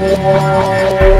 Música